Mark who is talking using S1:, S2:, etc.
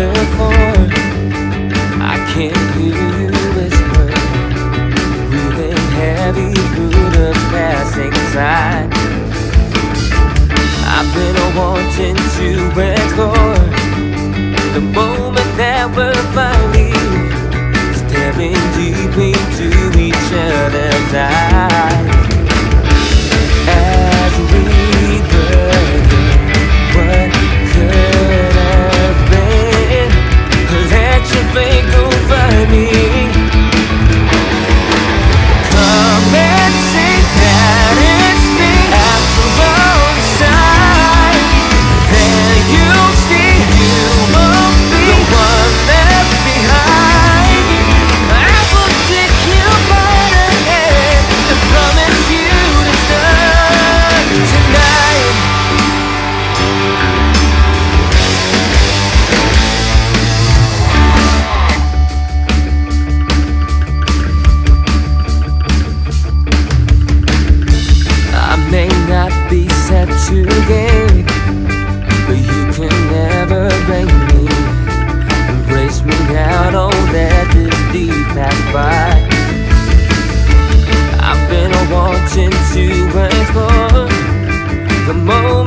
S1: therefore I can't hear you whisper Breathing heavy through the passing time, I've been wanting to record The moment that we're finding me. 什么？